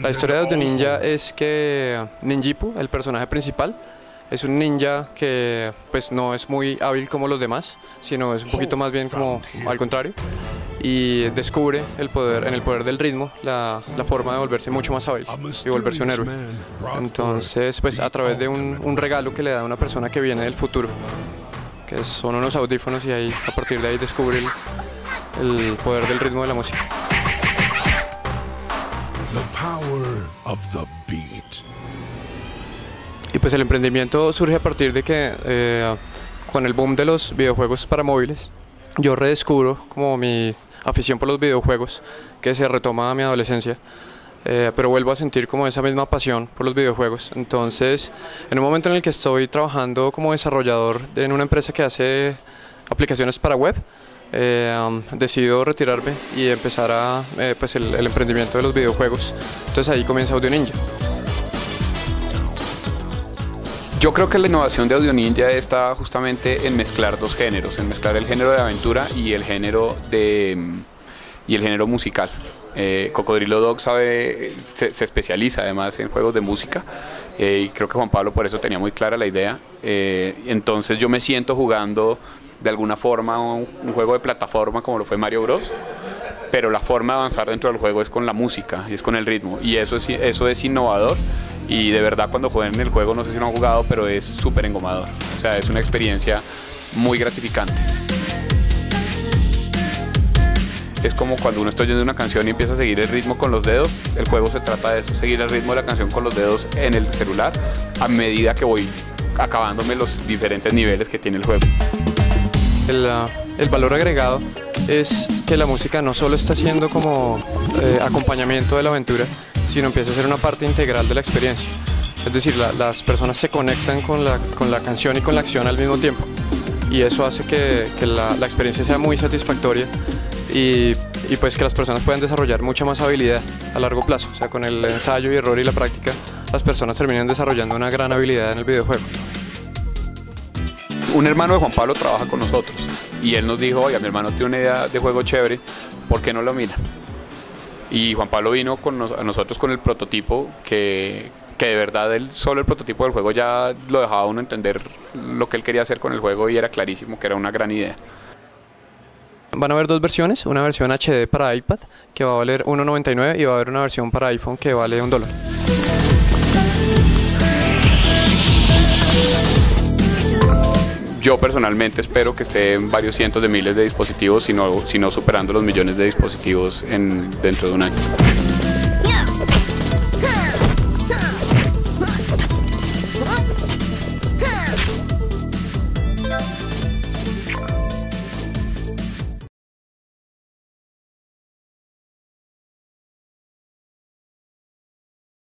La historia de Ninja es que Ninjipu, el personaje principal, es un ninja que pues no es muy hábil como los demás, sino es un poquito más bien como al contrario y descubre el poder, en el poder del ritmo la, la forma de volverse mucho más hábil y volverse un héroe. Entonces, pues a través de un, un regalo que le da a una persona que viene del futuro, que son unos audífonos y ahí a partir de ahí descubre el, el poder del ritmo de la música. Y pues el emprendimiento surge a partir de que eh, con el boom de los videojuegos para móviles, yo redescubro como mi afición por los videojuegos que se retoma a mi adolescencia. Eh, pero vuelvo a sentir como esa misma pasión por los videojuegos. Entonces, en un momento en el que estoy trabajando como desarrollador en una empresa que hace aplicaciones para web, eh, retirarme y empezar a, eh, pues el, el, emprendimiento de los videojuegos. Entonces ahí comienza Audio Ninja. Yo creo que la innovación de Audio Ninja está justamente en mezclar dos géneros, en mezclar el género de aventura y el género de y el género musical. Eh, Cocodrilo Dog sabe, se, se, especializa además en juegos de música eh, y creo que Juan Pablo por eso tenía muy clara la idea. Eh, entonces yo me siento jugando de alguna forma un, juego de plataforma como lo fue Mario Bros. Pero la forma de avanzar dentro del juego es con la música y es con el ritmo y eso es, eso es innovador y de verdad cuando jueguen el juego, no sé si lo han jugado, pero es súper engomador. O sea, es una experiencia muy gratificante es como cuando uno está oyendo una canción y empieza a seguir el ritmo con los dedos. El juego se trata de eso, seguir el ritmo de la canción con los dedos en el celular a medida que voy acabándome los diferentes niveles que tiene el juego. El, uh, el valor agregado es que la música no solo está siendo como eh, acompañamiento de la aventura, sino empieza a ser una parte integral de la experiencia. Es decir, la, las personas se conectan con la, con la canción y con la acción al mismo tiempo. Y eso hace que, que la, la experiencia sea muy satisfactoria y, y, pues que las personas puedan desarrollar mucha más habilidad a largo plazo. O sea, con el ensayo y error y la práctica, las personas terminan desarrollando una gran habilidad en el videojuego. Un hermano de Juan Pablo trabaja con nosotros y él nos dijo, oye, mi hermano tiene una idea de juego chévere, ¿por qué no lo mira? Y Juan Pablo vino con a nosotros con el prototipo que, que de verdad él, solo el prototipo del juego ya lo dejaba uno entender lo que él quería hacer con el juego y era clarísimo que era una gran idea. Van a haber dos versiones, una versión HD para iPad que va a valer 1.99 y va a haber una versión para iPhone que vale un dólar. Yo personalmente espero que esté en varios cientos de miles de dispositivos, sino, sino superando los millones de dispositivos en, dentro de un año.